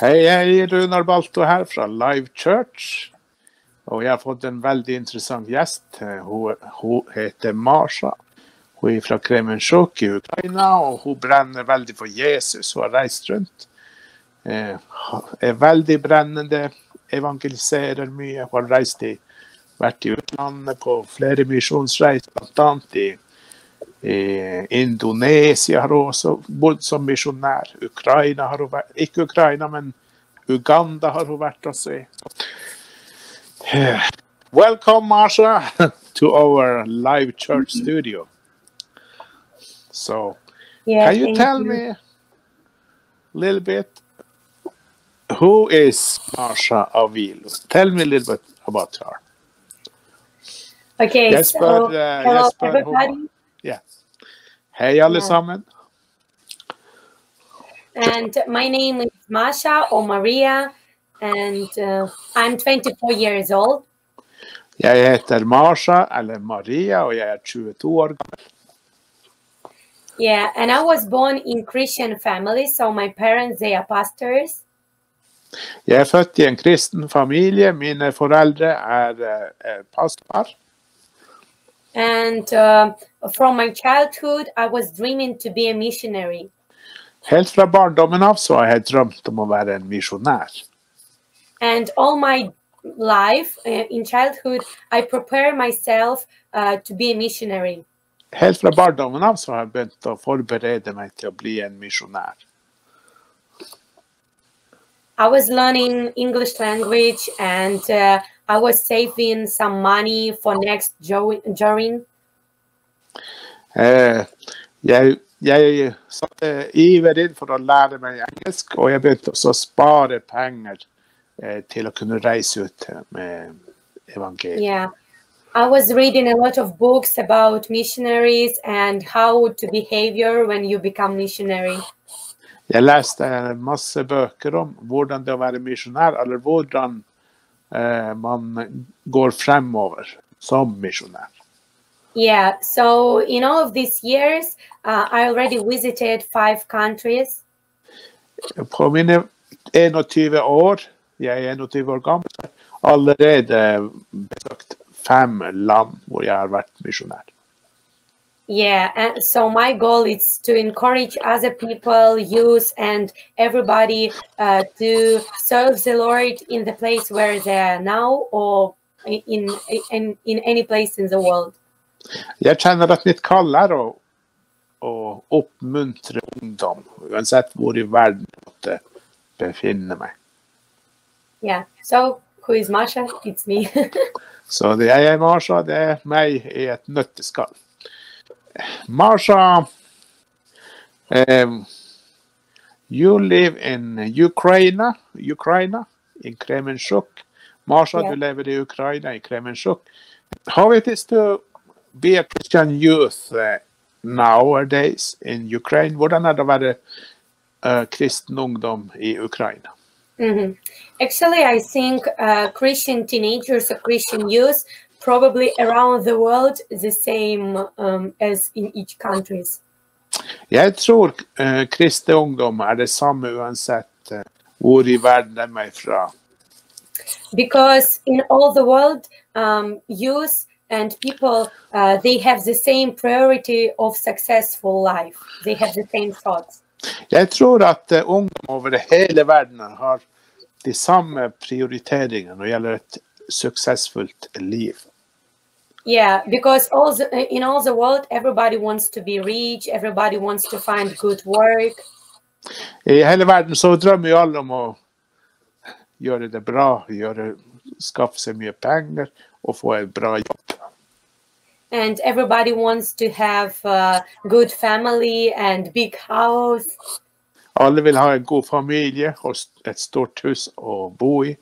Hei, hei, Runar Balto her fra Live Church. Og jeg har fått en veldig interessant gjest. Hun, hun heter Marsha. Hun er fra Kremensjuk i Ukraina, og hun brenner veldig for Jesus. Hun har reist rundt. Eh, er veldig brennende, evangeliserer mye. Hun har reist i, vært i utlandet på flere misjonsreiser, bl.a. i i Indonesia har også misjonær. Ukraina har hun vært Ikke Ukraina, men Uganda har hun vært i. Welcome, Marsha, to our live church studio. So, Yeah, can you tell you. me a little bit who is Marsha Avilo? Tell me a little bit about her. Okay, Jesper, so uh, hello Jesper, everybody, Hej alle sammen. and my name is Masha or Maria, and uh, I'm 24 years old. Jeg heter Marsha, eller Maria, og jeg er 22 år gammel. Yeah, and I was born in Christian family, so my parents they are pastors, Jeg er født i en kristen familie. Mine foreldre er eh, pastorer. And uh, from my childhood I was dreaming to be a missionary. Helt fra barndommen av så har jeg drømt om å være en misjonær. And all my life uh, in childhood I prepare myself uh, to be a missionary. Helt fra barndommen av så har jeg begynt å forberede meg til å bli en misjonær. I was learning English language and uh, I was saving some money for next jo- journey. Eh, jeg, jeg satte iver inn for å lære meg engelsk, og jeg begynte også å spare penger eh, til å kunne reise ut med evangeliet. Yeah. I was reading a lot of books about missionaries and how to behavior when you become missionary. Jeg leste masse bøker om hvordan det å være misjonær, eller hvordan man går fremover som misjonær. Yeah. So in all of these years, uh, I already visited five countries. På mine 21 år, jeg er 21 år gammel, har jeg allerede besøkt fem land hvor jeg har vært misjonær. Yeah, and so my goal is to encourage other people, youth, and everybody uh, to serve the Lord in the place where they are now, or in in in any place in the world. Jeg kjenner at mitt kall er å, å oppmuntre ungdom, uansett hvor i verden jeg måtte befinne meg. Yeah. So who is Masha? It's me. Så det jeg er Marsha, det er meg i et nøtteskall. Marsha, um, you live in Ukraine, Ukraine, in Kremenchuk. Marsha, Yeah. du lever i Ukraina, i Kremenchuk. How it is to be a Christian youth uh, nowadays in Ukraine? Hvordan er det å være uh, kristen ungdom i Ukraina? Mhm. Actually, I think uh, Christian teenagers or Christian youth probably around the world the same um, as in each countries. Jeg tror uh, kristne ungdom er det samme uansett uh, hvor i verden de er fra. because in all the world um, youth and people uh, they have the same priority of successful life they have the same thoughts Jeg tror at uh, ungdom over hele verden har de samme prioriteringene når det gjelder et suksessfullt liv. Yeah because all the, uh, in all the world everybody wants to be rich everybody wants to find good work I hele verden så drømmer jo alle om å gjøre det bra, gjøre, skaffe seg mye penger og få en bra jobb. and everybody wants to have a good family and big house Alle vil ha en god familie og et stort hus å bo i.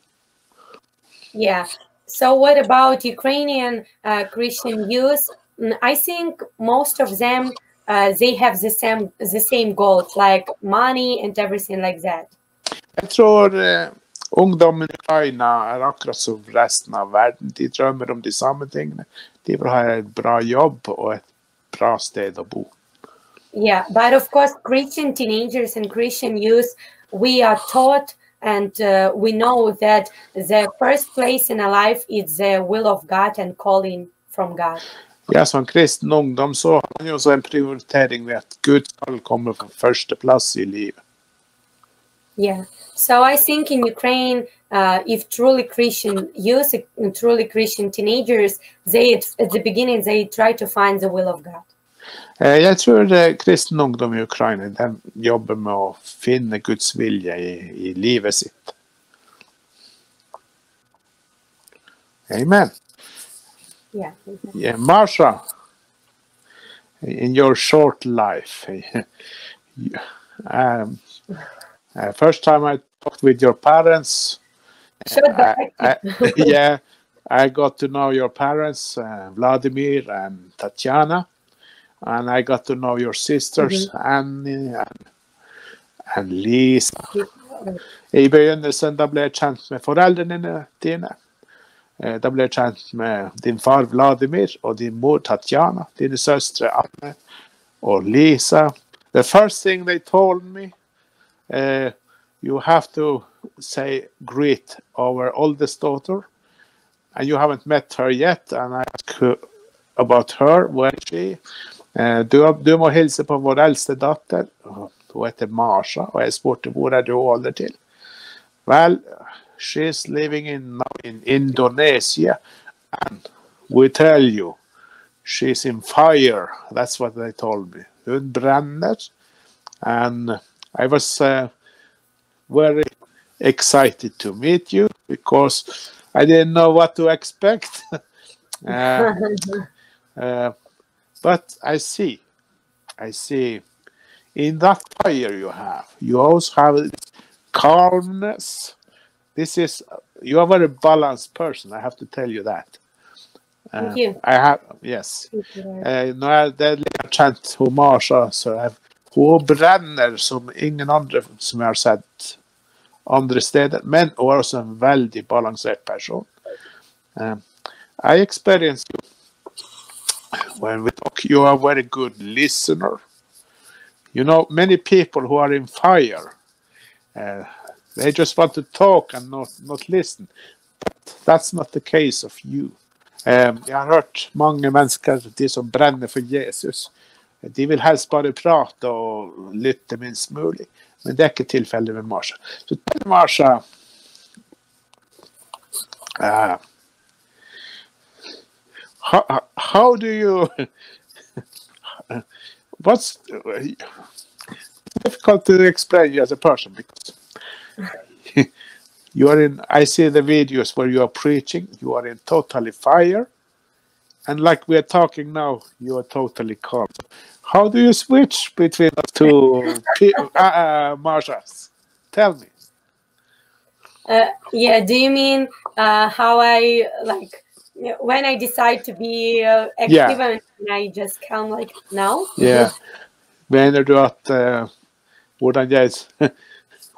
Yeah. So, what about Ukrainian uh, Christian youth? Mm, I think most of them uh, they have the same the same goals, like money and everything like that. Tror eh, ungdommen i Ukraina er akkurat som resten av verden. De drømmer om de samme tingene. De vil ha en bra jobb og et bra sted å bo. Yeah, but of course, Christian teenagers and Christian youth, we are taught and uh, we know that the first place in a life is the will of God and calling from God. Ja, som kristen ungdom så har man jo også en prioritering ved at Gud skal komme på førsteplass i livet. Yeah. So I think in Ukraine, uh, if truly Christian youth, truly Christian teenagers, they at the beginning they try to find the will of God. Eh, Jeg tror eh, kristen ungdom i Ukraina de jobber med å finne Guds vilje i, i livet sitt. Amen. Yeah. Yeah, Marsha, in your short life, um, uh, first time I talked with your parents, I. I, yeah, I got to know your parents, uh, Vladimir and Tatiana, and I got to know your sisters, Annie and, and Lisa. I begynnelsen da ble jeg kjent med foreldrene dine. Da ble jeg kjent med din far Vladimir og din mor Tatjana, dine søstre Anne og Lisa. The first thing they told me, uh, you have to say greet our oldest daughter, and you haven't met her yet, and I asked her about her, where is she? Eh, Du, du må hilse på vår eldste datter. Hun heter Marsha, og jeg spurte hvor er du holder til. Well, she's living in now in Indonesia, and we tell you, she's in fire. That's what they told me. Hun brenner, and I was uh, very excited to meet you because I didn't know what to expect. Uh, uh, but I see, I see, in that fire you have, you also have calmness. This is you are a very balanced person. I have to tell you that. Uh, Thank you. I have yes. Eh, når jeg, det er litt kjent hun Marsha, så jeg, hun brenner som ingen andre som jeg har sett andre steder. Men også en veldig balansert person. Eh, I experience you when we talk. You are a very good listener. You know, many people who are in fire, uh, they just want to talk and not, not listen. But that's not the case of you. Um, jeg har hørt mange mennesker, de som brenner for Jesus, de vil helst bare prate og lytte minst mulig. Men det er ikke tilfellet med Marsha. Så Marsha uh, how, how do you what's difficult to explain you as a person because you are in i see the videos where you are preaching you are in totally fire and like we are talking now you are totally calm how do you switch between the two uh, uh, marshals tell me Uh, yeah. Do you mean uh, how I like when I decide to be uh, Yeah. active and I just come like now? yeah. menar du at uh, hvordan jeg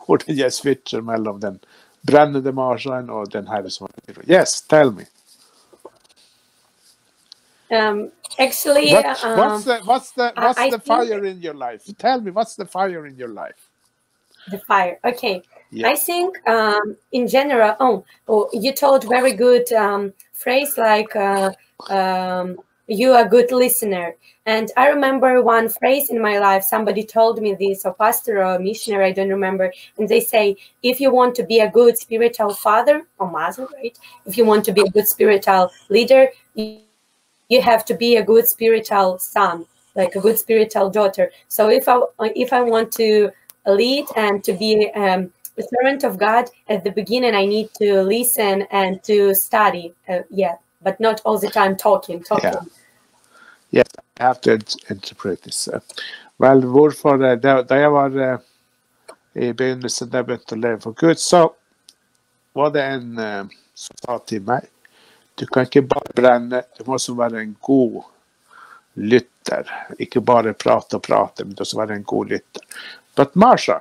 hvordan jeg switcher mellom den brennende marsjen og den her som yes tell me Um, actually, What, what's the what's the what's I the fire in your life? Tell me what's the fire in your life? the fire. Okay. Yeah. I think um, in general, oh, oh, you told very good um, phrase like uh, um, you a good listener. And I remember one phrase in my life, somebody told me this, a pastor or a missionary, I don't remember. And they say, if you want to be a good spiritual father or mother, right? If you want to be a good spiritual leader, you, have to be a good spiritual son, like a good spiritual daughter. So if I if I want to lead and to be um, a servant of God at the beginning, I need to listen and to study. Uh, yeah, but not all the time talking, talking. Yeah. Yes, I have to int- interpret this. Uh, hvorfor eh, da, da jeg var i begynnelsen jeg begynte å leve for Gud, så var det en som sa til meg du kan ikke bare brenne, du må også være en god lytter. Ikke bare prate og prate, men også være en god lytter. But Marsha,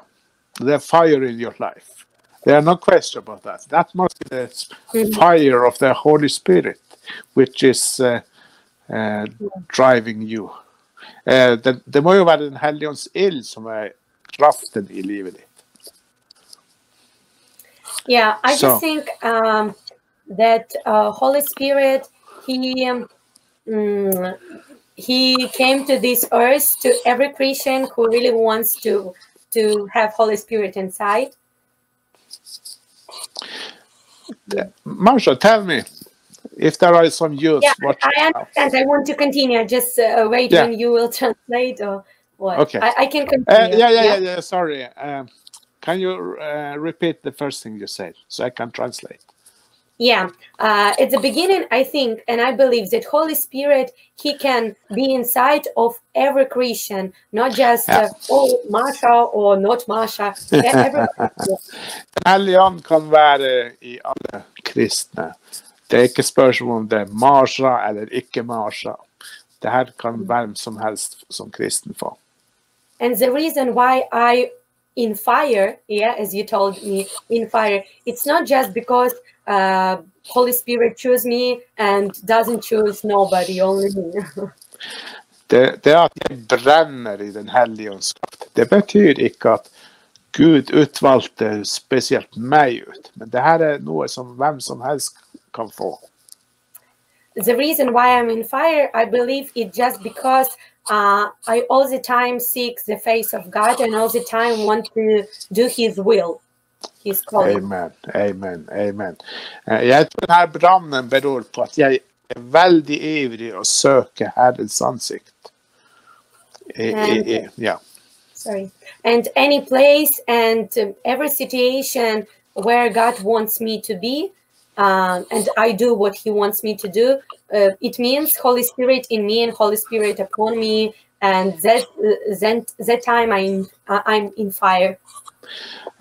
the fire in your life, there are no question about that. That must be the fire of the Holy Spirit, which is uh, uh, driving you. Eh, det, det må jo være Den hellige ånds ild som er kraften i livet ditt. Yeah, I So- just think um, that uh, Holy Spirit, he um, mm, he came to this earth to every Christian who really wants to to have Holy Spirit inside. Marsha, tell me if there are some youth Yeah, watching. I now. understand. I want to continue. Just uh, wait Yeah. when you will translate or what. Okay. I, I can Uh, continue. yeah, yeah, yeah, yeah. Sorry. Um, can you uh, repeat the first thing you said so I can translate? Yeah, uh, at the beginning, I think and I believe that Holy Spirit He can be inside of every Christian, not just Yeah. uh, oh Marsha or not Marsha. Every, Den hellige ånd kan være i alle kristne. Det er ikke spørsmål om det er Marsha eller ikke Marsha. Det her kan hvem som helst som kristen få. and the reason why I in fire, yeah, as you told me, in fire, it's not just because uh, Holy Spirit chose me and doesn't choose nobody, only me. Det, det at jeg brenner i Den hellige ånds kraft, det betyr ikke at Gud utvalgte spesielt meg ut. Men det her er noe som hvem som helst kan få. the reason why I'm in fire, I believe it just because uh, I all the time seek the face of God and all the time want to do His will, His calling. Amen, amen, amen. Eh, Jeg tror denne brannen beror på at jeg er veldig ivrig å søke Herrens ansikt. I, i, i, ja. Sorry, and any place and um, every situation where God wants me to be, um, and I do what He wants me to do. Uh, it means Holy Spirit in me and Holy Spirit upon me, and that uh, then that time I'm uh, I'm in fire.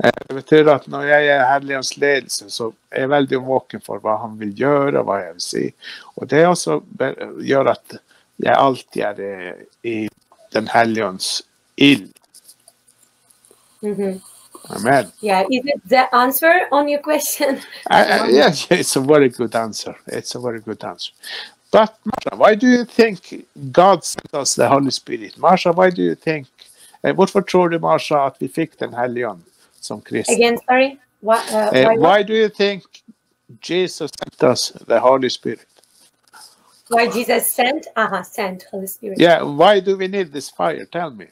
Eh, Det betyr at når jeg er Helligåndens ledelse, så er jeg veldig våken for hva han vil gjøre, hva jeg vil si. Og det også be- gjør at jeg alltid er eh, i Den hellige ånds ild. Mhm. Amen. Yeah, is it the answer on your question? I, I, yes, it's a very good answer. It's a very good answer. But Marsha, why do you think God sent us the Holy Spirit? Marsha, why do you think eh, Hvorfor tror du, Marsha, at vi fikk Den hellige ånd som kristne? Again, sorry. What? Uh, Eh, why, why do you think Jesus sent us the Holy Spirit? why Jesus sent? Uh huh. Sent Holy Spirit. Yeah, why do we need this fire? Tell me.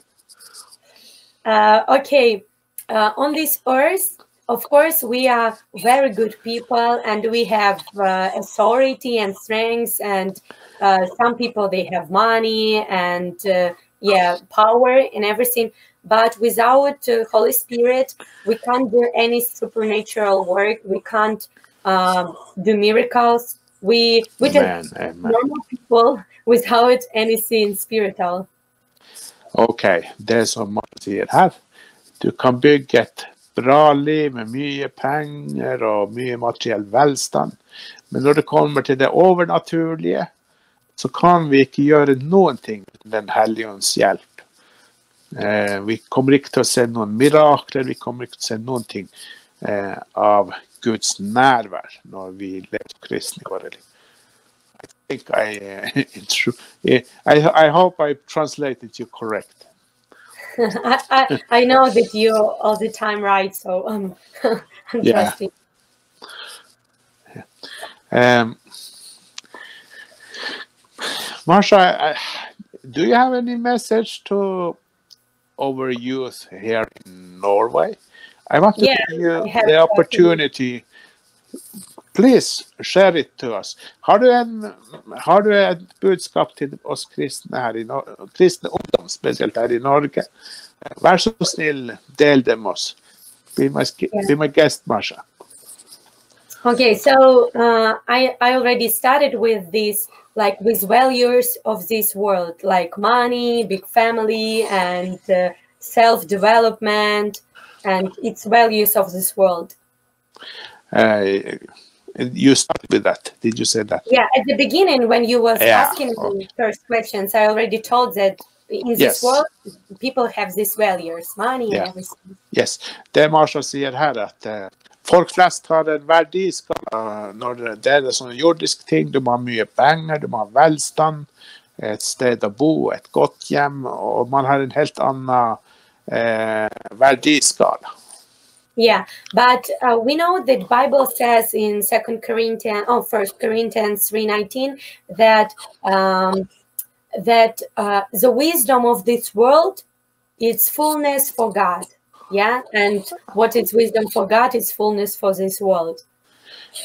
Uh, okay. Uh, on this earth, of course, we are very good people, and we have uh, authority and strength. And uh, some people they have money and uh, yeah, power and everything. But without uh, Holy Spirit, we can't do any supernatural work. We can't um, do miracles. We we just Amen, amen. normal people without anything spiritual. Ok, det som Marsha sier her. Du kan bygge et bra liv med mye penger og mye materiell velstand. Men når det kommer til det overnaturlige, så kan vi ikke gjøre noen ting uten Den hellige ånds hjelp. Eh, vi kommer ikke til å se noen mirakler, vi kommer ikke til å se noen ting eh, av Guds nærvær når vi lever kristne i våre liv. I think I, uh, intro- I, I hope I translated you correct. I, I, I know that you all the time right, so um, I'm Yeah. trusting. Um, Marsha, I- do you have any message to our youth here in Norway? I want to Yeah, give you the opportunity. Please share it to us. Har du, en, har du et budskap til oss kristne her i Nor kristne ungdom, spesielt her i Norge? Vær så snill, del det med oss. Be my, be my guest, Marsha. Okay, so uh, I I already started with this like with values of this world, like money, big family, and uh, self development, and its values of this world. Uh, you started with that. Did you say that? Yeah, at the beginning when you was Yeah, asking me okay. first questions, I already told that in Yes. this world people have these values, money Yeah. and everything. Yes. Det Marsha sier her, at eh, folk flest har en verdiskala når det er sånne jordiske ting. Du må ha mye penger, du må ha velstand, et sted å bo, et godt hjem, og man har en helt annen eh, verdiskala. Yeah, but uh, we know that Bible says in Second Corinthians, oh, First Corinthians three nineteen that um, that uh, the wisdom of this world is fullness for God. Yeah, and what is wisdom for God is fullness for this world.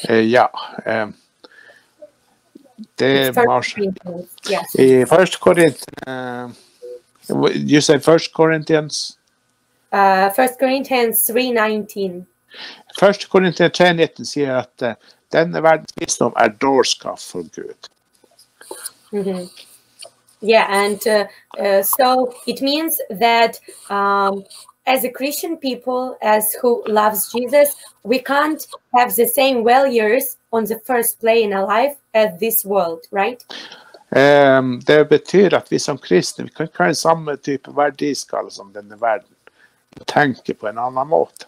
Ja. Eh, det It's First Corinthians, Yes. I First Corinthians, uh, you say First Corinthians, Uh, First Corinthians three nineteen. First Corinthians 3.19 sier at eh, denne verdens visdom er dårskap for Gud. hmm Yeah, and uh, uh, so it means that um, as a Christian people, as who loves Jesus, we can't have the same values on the first play in our life as this world, right? Eh, det betyr at vi som kristne vi kan ikke ha den samme type verdiskala som denne verden. Vi tenker på en annen måte.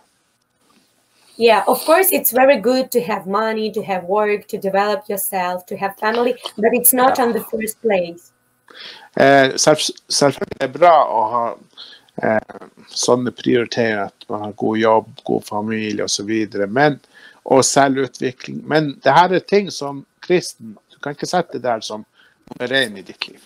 Yeah, of course, it's very good to have money, to have work, to develop yourself, to have family, but it's not on the first place. Eh, selv, selvfølgelig er det bra å ha eh, sånne prioriteringer, at man har god jobb, god familie osv. Men, og selvutvikling. Men det her er ting som kristen Du kan ikke sette det der som nummer én i ditt liv.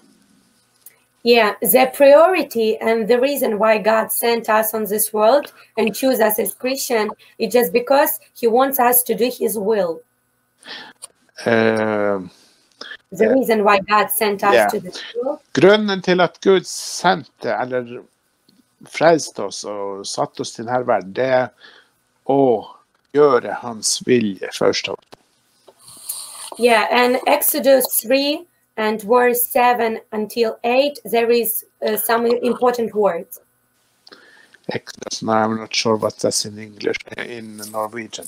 Yeah, the priority and the reason why God sent us on this world and chose us as Christian is just because He wants us to do His will. Eh, The reason why God sent us Yeah. to this world. grunnen til at Gud sendte, eller frelste oss og satte oss til verden, det å gjøre Hans vilje først. Yeah, and Exodus 3 and verse 7 until 8, there is uh, some important words. Exodus. No, I'm not sure what that's in English, in Norwegian.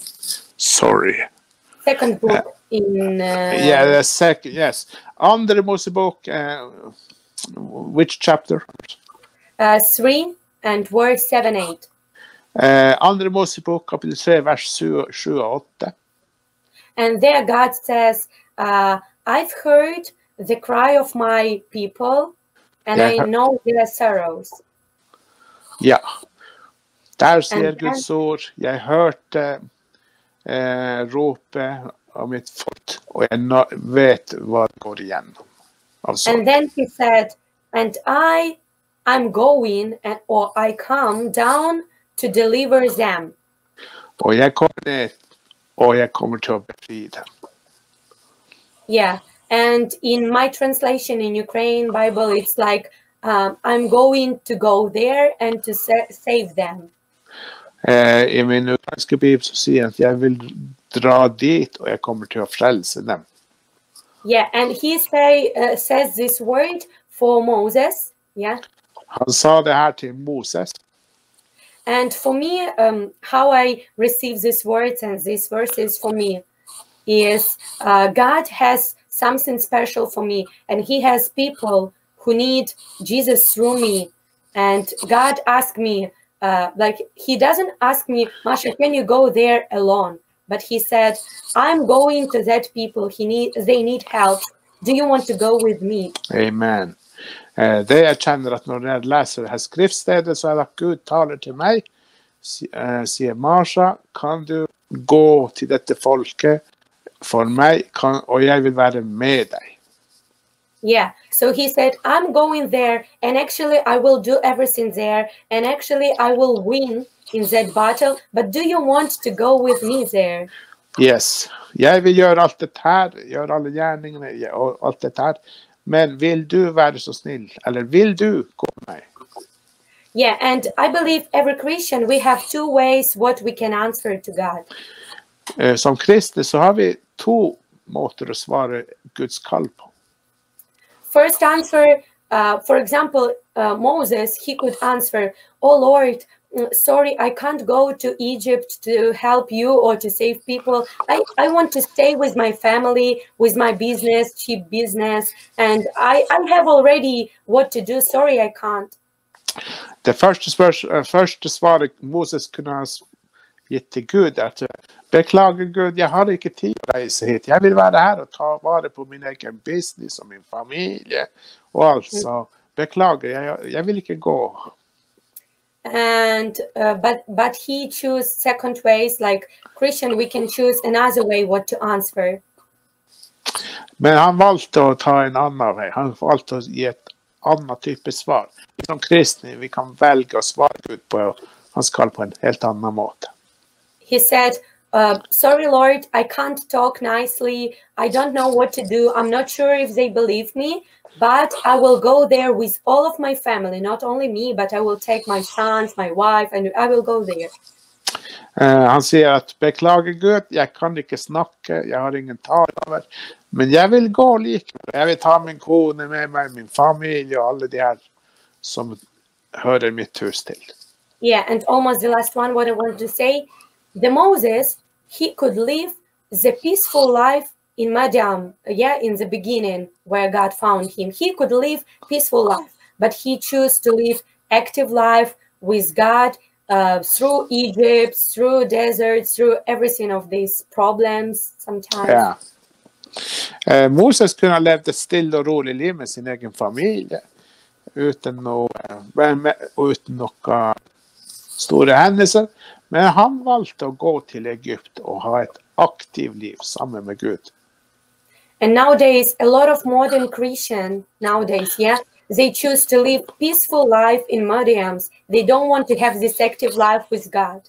Sorry. Second book in. Uh, yeah, the second, yes. Andre Mosebok, uh, which chapter? uh, 3 and verse 7 8. Uh, Andre Mosebok, kapittel 3, vers 7 7 og 8. And there God says, uh, I've heard the cry of my people, and Yeah. I know their sorrows. Ja. Der sier And- Guds ord, jeg hørte eh, ropet av mitt folk, og jeg nå, vet hva det går igjennom. Altså, And then he said, And I, I'm going, and, or I come down to deliver them. jeg kommer ned, og jeg kommer til å befri. Yeah. And in my translation in Ukraine Bible, it's like, um, I'm going to go there and to sa- save them. Eh, I min ukrainske bibel så sier han at jeg vil dra dit, og jeg kommer til å frelse dem. Yeah. And he say, uh, says this word for Moses. Yeah. Han sa det Moses. And for me, um, how I receive these words and these verses for me is uh, God has something special for me, and He has people who need Jesus through me. And God asked me, uh, like, He doesn't ask me, Masha, can you go there alone? But He said, I'm going to that people. He need, they need help. Do you want to go with me? Amen. Eh, Det jeg kjenner at når jeg leser det her skriftstedet, så er det at Gud taler til meg, si- eh, sier Marsha, kan du gå til dette folket for meg, kan, og jeg vil være med deg. Yeah. So he said, I'm going there, and actually, I will do everything there, and actually, I will win in that battle. But do you want to go with me there? Yes. Jeg vil gjøre alt dette her, gjøre alle gjerningene ja, og alt dette her, men vil du være så snill, eller vil du gå med meg? Yeah. And I believe every Christian, we have two ways what we can answer to God. Eh, Som kristne så har vi to måter å svare Guds kall på. First answer, uh, for example, uh, Moses, he could answer, Oh Lord, sorry, I can't go to Egypt to help you or to save people. I, I want to stay with my family, with my business, cheap business, and I, I have already what to do. Sorry, I can't. Det første, spørs, eh, svaret Moses kunne ha s- gitt til Gud, at beklager Gud, jeg har ikke tid å reise hit. Jeg vil være her og ta vare på min egen business og min familie og alt. Så beklager, jeg, jeg vil ikke gå. And uh, but but he choose second ways like christian we can choose another way what to answer Men han valgte å ta en annen vei. Han valgte å gi et annet type svar. Som kristne vi kan velge å svare Gud på hans kall på en helt annen måte. he said uh, sorry lord i can't talk nicely. I don't know what to do. I'm not sure if they believe me but i will go there with all of my family. Not only me but i will take my sons my wife and i will go there. Eh, han sier at beklager Gud, jeg kan ikke snakke, jeg har ingen taler, men jeg vil gå likevel. Jeg vil ta min kone med meg, min familie og alle de her som hører mitt hus til. Yeah, and almost the last one, what I wanted to say, the Moses, he could live the peaceful life in Madian, yeah, in the beginning where God found him. He could live peaceful life, but he chose to live active life with God uh, through Egypt, through deserts, through everything of these problems sometimes. Ja. Eh, Moses kunne ha levd et stille og rolig liv med sin egen familie. Uten noe, med- og uten noe store hendelser. Men han valgte å gå til Egypt og ha et aktivt liv sammen med Gud. And nowadays, a lot of modern Christian nowadays, yeah, they choose to live peaceful life in Madiams. They don't want to have this active life with God.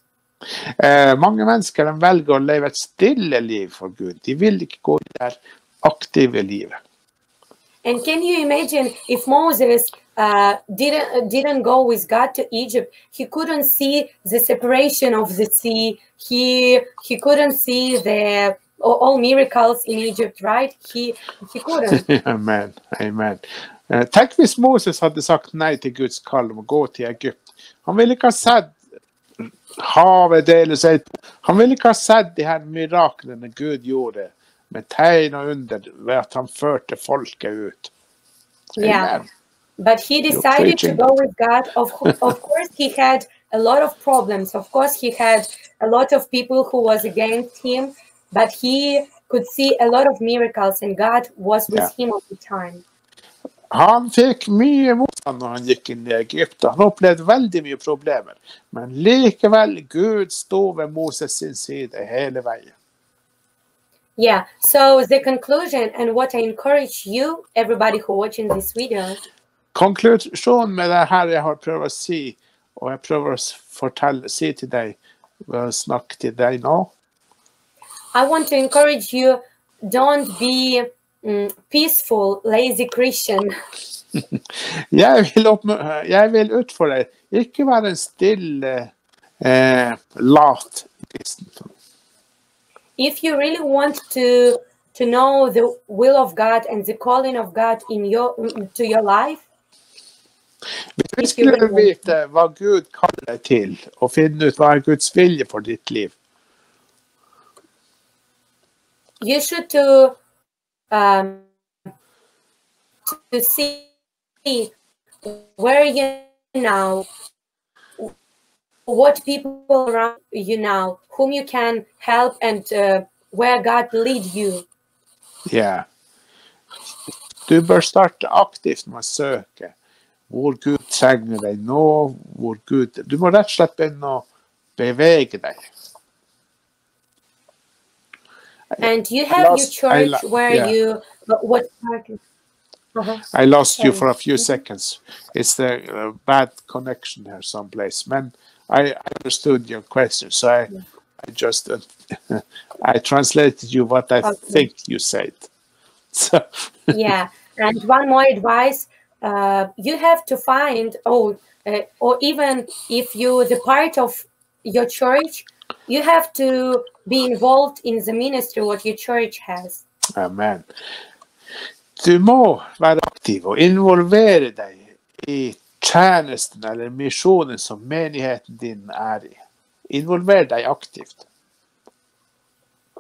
Eh, mange mennesker de velger å leve et stille liv for Gud. De vil ikke gå i det her aktive livet. And can you imagine if Moses uh, didn't didn't go with God to Egypt? He couldn't see the separation of the sea. He he couldn't see the all miracles in Egypt, right? He he couldn't. Amen. Amen. Eh, Tenk hvis Moses hadde sagt nei til Guds kall om å gå til Egypt. Han ville ikke ha sett havet dele seg. Han ville ikke ha sett de her miraklene Gud gjorde med tegn og under ved at han førte folket ut. Yeah. But he decided to go with God. Of, of course, he had a lot of problems. Of course, he had a lot of people who was against him, but he could see a lot of miracles, and God was with Yeah. him all the time. Han fikk mye motstand når han gikk inn i Egypt. Han opplevde veldig mye problemer. Men likevel, Gud sto ved Moses sin side hele veien. Yeah. So the conclusion and what I encourage you, everybody who watching this video, Konklusjonen med det her jeg har prøvd å si, og jeg prøver å fortelle, si til deg snakke til deg nå, I want to encourage you: don't be mm, peaceful, lazy Christian. jeg vil, oppmø- jeg vil utfordre deg, ikke være en stille, eh, lat kristen. if you really want to to know the will of God and the calling of God in your to your life, Hvis du skulle vite hva Gud kaller deg til, og finne ut hva er Guds vilje for ditt liv, you should to um, to see where you now, what people around you now, whom you can help, and uh, where God lead you. Yeah. Du bør starte aktivt med å søke hvor Gud deg nå, hvor Gud Du må rett og slett begynne å bevege deg. And you have your lost- church where yeah. you but what uh-huh. I lost you for a few seconds. It's the uh, bad connection here someplace. Man, I understood your question, so I, I just uh, I translated you what I Okay. think you said. So yeah and one more advice uh, you have to find oh uh, or even if you the part of your church you have to be involved in the ministry what your church has Amen. Du må være aktiv og involvere deg i tjenesten eller misjonen som menigheten din er i. Involver deg aktivt.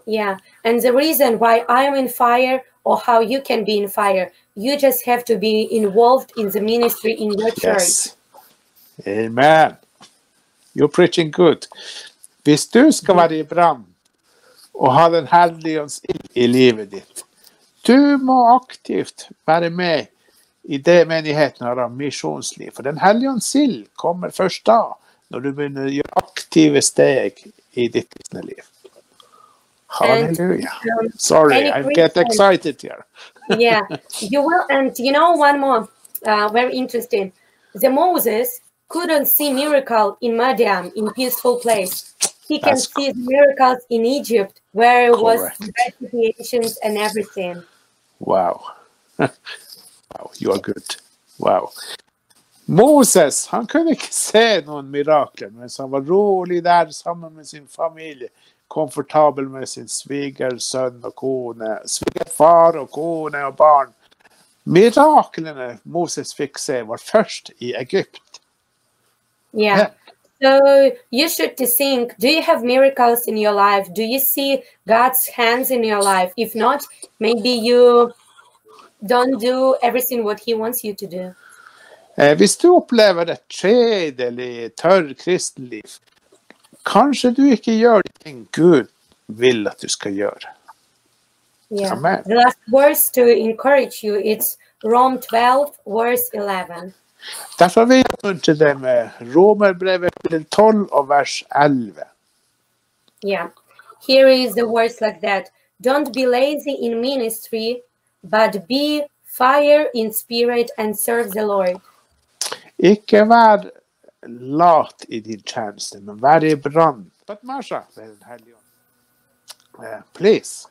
yeah and the reason why i am in fire or how you can be in fire you just have to be involved in the ministry in your church Yes. Amen. You're preaching good. Hvis du skal være i brann og ha Den hellige ånds ild i livet ditt, du må aktivt være med i det menigheten har av misjonsliv. For Den hellige ånds ild kommer først da, når du begynner å gjøre aktive steg i ditt kristne liv. Halleluja. Um, Sorry, I get excited here. yeah, you will. And you know, one more, uh, very interesting. The Moses couldn't see miracle in Madian, in peaceful place. He can That's see miracles in Egypt, where it was Correct. situations and everything. Wow. wow, you are good. Wow. Moses han kunne ikke se noen mirakler, mens han var rolig der sammen med sin familie. Komfortabel med sin svigersønn og kone, svigerfar og kone og barn. Miraklene Moses fikk se, var først i Egypt. Yeah. So you should think, do you have miracles in your life? Do you see God's hands in your life? If not, maybe you don't do everything what he wants you to do. Eh, hvis du opplever et kjedelig, tørr kristenliv, kanskje du ikke gjør de ting Gud vil at du skal gjøre. Yeah. Amen. The last verse to encourage you, it's Rome 12, verse 11. Derfor vil jeg oppmuntre deg med Romerbrevet kapittel 12 og vers 11. Yeah. Here is the words like that. Don't be lazy in ministry, but be fire in spirit and serve the Lord. Ikke vær lat i din tjeneste, men vær i brann. But Marsha, ved Den hellige ånd, eh, please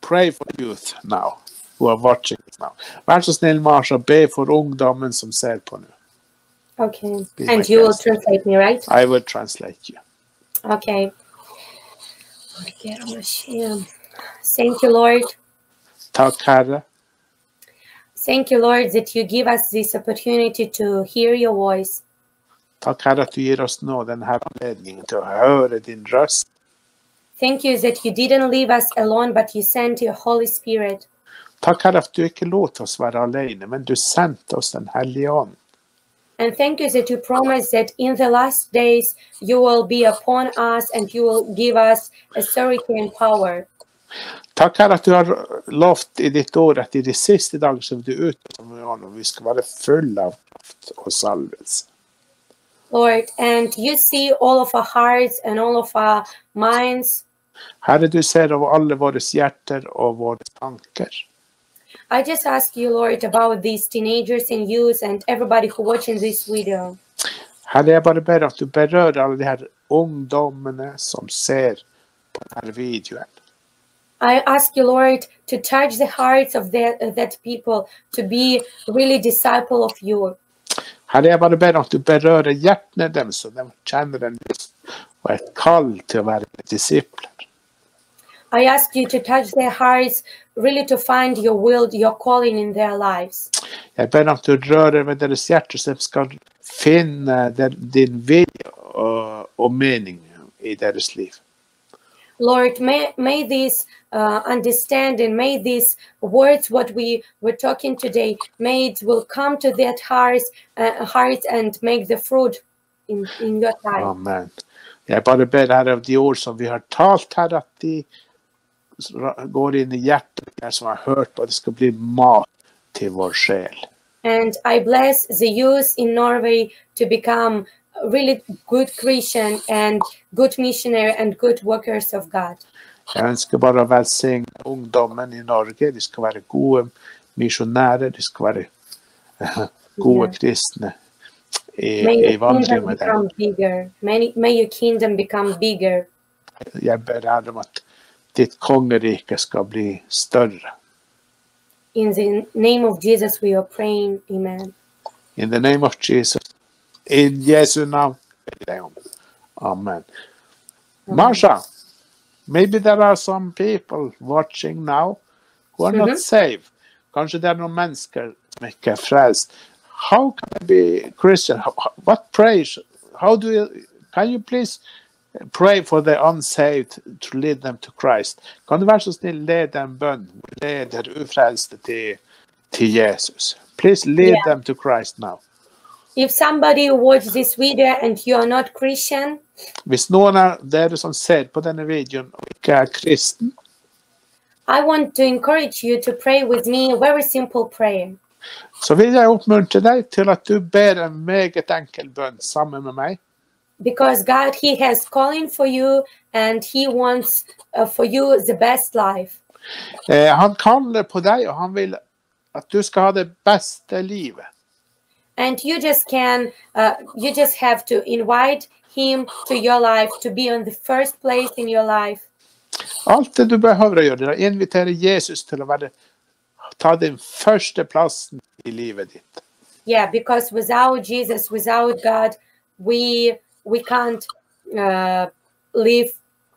pray for youth now, who are watching this now. Vær så snill, Marsha, be for ungdommen som ser på nå. Okay. Be And you will translate me, right? I will translate you. Okay. Thank you, Lord. Takk, Herre. Thank you, Lord, that you give us this opportunity to hear your voice. Takk, Herre, at du gir oss nå denne anledningen til å høre din røst. Thank you that you didn't leave us alone, but you sent your Holy Spirit. Takk, Herre, at du ikke lot oss være alene, men du sendte oss Den hellige ånd. And thank you that you promised that in the last days you will be upon us and you will give us authority and power. Takk, Herre, at du har lovt i ditt ord at i de siste dager så vil du ut som ånd, og vi skal være fulle av kraft og salvelse. Lord, and you see all of our hearts and all of our minds. Herre, du ser over alle våre hjerter og våre tanker. I just ask you, Lord, about these teenagers and youth and everybody who watching this video. Herre, jeg bare ber at du berører alle de her ungdommene som ser på denne videoen. I ask you, Lord, to touch the hearts of that, that people to be really disciple of you. Herre, jeg bare ber at du berører hjertene deres, så de kjenner en lyst og er et kall til å være disipler. I ask you to touch their hearts, really to find your will, your calling in their lives. Jeg ber at du rører ved deres hjerter, så de skal finne der- din vilje og, og mening i deres liv. Lord, may, may this uh, understanding, may these words, what we were talking today, may it will come to that heart, uh, heart and make the fruit in, in your time. Amen. Jeg bare ber Herre av de ord som vi har talt her, at de går inn i hjertet der som har hørt på, det skal bli mat til vår sjel. And I bless the youth in Norway to become really good Christian and good missionary and good workers of God. Jeg ønsker bare å velsigne ungdommen i Norge. De skal være gode misjonærer, de skal være eh, gode kristne i, May i your vandring kingdom med become bigger. May, may your kingdom become bigger. Jeg ber Herre om at ditt kongerike skal bli større. In the name of Jesus, we are praying. Amen. In the name of Jesus. In navn. ber jeg. Amen. Marsha, maybe there are some people watching now who are not saved. Kanskje det er noen mennesker som ikke er frelst. How can I be Christian? How, what praise? How do you, can you please pray for the unsaved to lead them to Christ? Kan du være så snill lede en bønn, leder ufrelste til, til Jesus? Please lead Yeah. them to Christ now. If somebody watch this video and you are not Christian, Hvis noen av dere som ser på denne videoen og ikke er kristen, I want to encourage you to pray with me a very simple prayer. Så vil jeg oppmuntre deg til at du ber en meget enkel bønn sammen med meg. because God He has calling for you and He wants uh, for you the best life. Eh, han kaller på deg, og han vil at du skal ha det beste livet. And you just can uh, you just have to invite Him to your life to be on the first place in your life. Alt det du behøver å gjøre, det er å Jesus til å være, ta den første plassen i livet ditt. Yeah, because without Jesus, without God, we we can't uh, live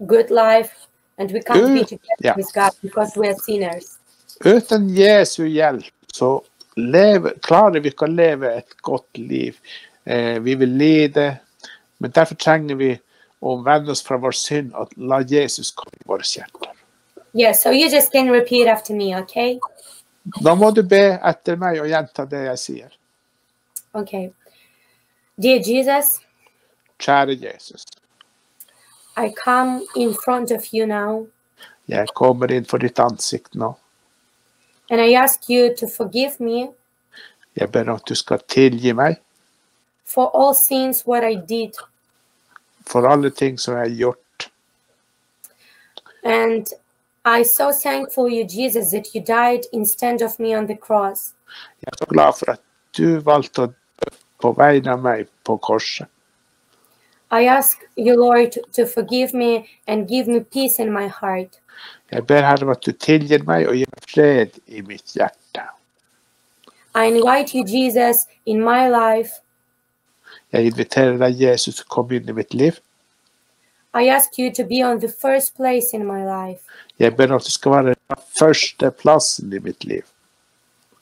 good life and we can't be Mm, together yeah. with God because we are sinners. Uten Jesu hjelp så leve, klarer vi ikke å leve et godt liv. Eh, vi vil lide, men derfor trenger vi å vende oss fra vår synd og la Jesus komme i våre hjerter. Yeah, so you just can repeat after me, okay? Da må du be etter meg og gjenta det jeg sier. Okay. Dear Jesus, Kjære Jesus, I come in front of you now jeg kommer inn for ditt ansikt nå. And I ask you to forgive me Jeg ber om at du skal tilgi meg for all sins what I did. for alle ting som har gjort. And I so thankful you, Jesus, that you died instead of me on the cross. Jeg er så glad for at du å dø på vegne av meg på korset. I ask you, Lord, to- forgive me and give me peace in my heart. Jeg ber Herre om at du meg og gir meg fred i mitt hjerte. I invite you, Jesus, in my life. Jeg inviterer deg, Jesus, komme inn i mitt liv. I ask you to be on the first place in my life. Jeg ber om at du skal være den første plassen i mitt liv.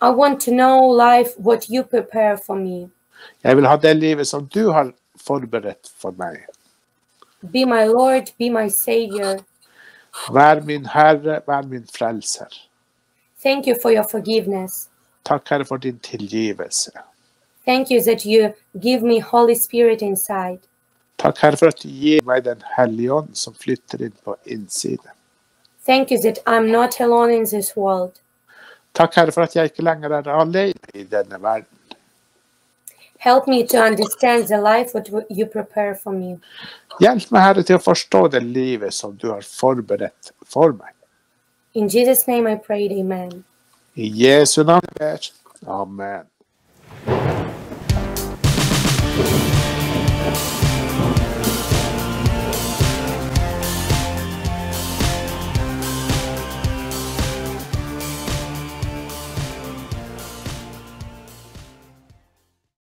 I want to know life what you prepare for me. Jeg vil ha det livet som du har forberedt for meg. Be my Lord, be my Savior. Vær min Herre, vær min frelser. Thank you for your forgiveness. Takk, Herre, for din tilgivelse. Thank you that you give me Holy Spirit inside. Takk, Herre, for at du gir meg den hellige ånd som flytter inn på innsiden. Thank you that I'm not alone in this world. Takk, Herre, for at jeg ikke lenger er alene i denne verden. Help me to understand the life what you prepare for me. Hjelp meg, Herre, til å forstå det livet som du har forberedt for meg. In Jesus' name I prayed, amen. I Jesu navn ber. Amen.